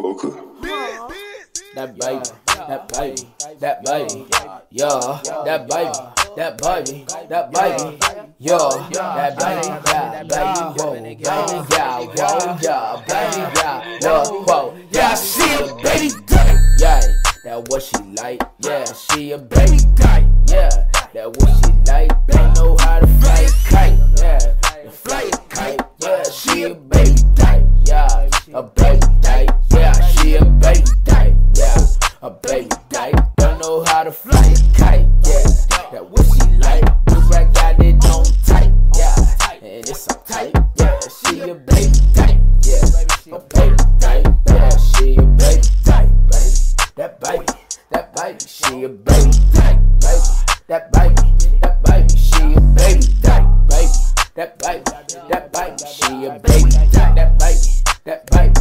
Booker. That baby, that baby, that baby, yeah, that baby, that baby, that baby, yeah, that baby, yeah, baby, whoa, baby, yeah, whoa, yeah, baby, yeah, whoa, whoa, yeah, she a baby dyke, yeah, that what she like, yeah, she a baby dyke, yeah, a baby dyke. Don't know how to fly a kite, yeah. That what she like, look like got it on tight, yeah. And it's so tight, yeah. She a baby dyke, yeah. A baby dyke, yeah. She a baby dyke, baby. That baby, that baby, she a baby dyke, baby. That baby, that baby, she a baby dyke, baby. That baby, that baby, she a baby dyke, that baby, that baby.